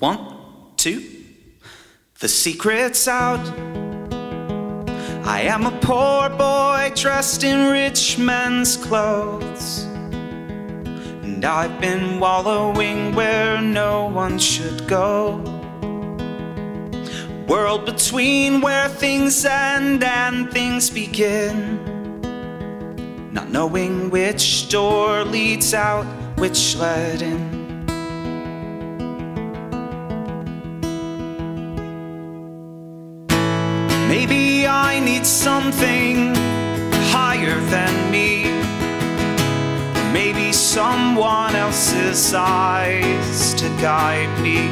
One, two. The secret's out. I am a poor boy dressed in rich men's clothes. And I've been wallowing where no one should go. World between where things end and things begin. Not knowing which door leads out, which led in. Maybe I need something higher than me. Maybe someone else's eyes to guide me.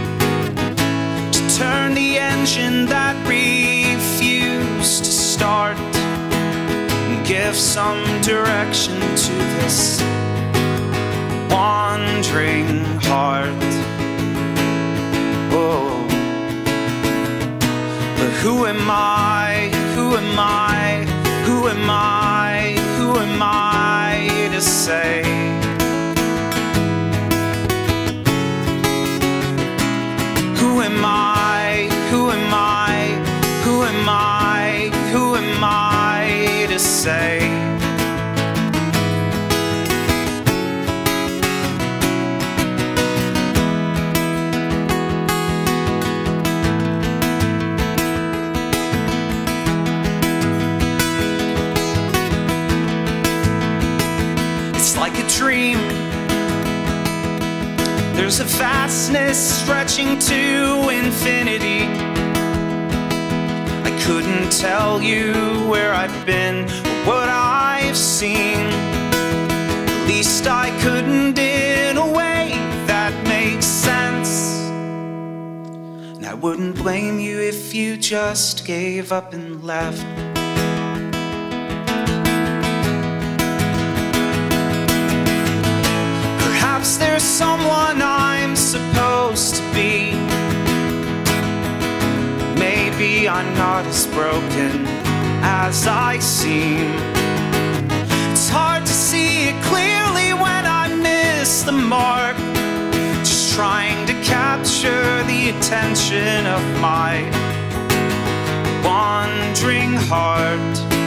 To turn the engine that refused to start. And give some direction to this who am I? Who am I? Who am I? Who am I to say? Who am I? Who am I? Who am I? Who am I to say? There's a vastness stretching to infinity. I couldn't tell you where I've been or what I've seen. At least I couldn't in a way that makes sense. And I wouldn't blame you if you just gave up and left. Supposed to be. Maybe I'm not as broken as I seem. It's hard to see it clearly when I miss the mark. Just trying to capture the attention of my wandering heart.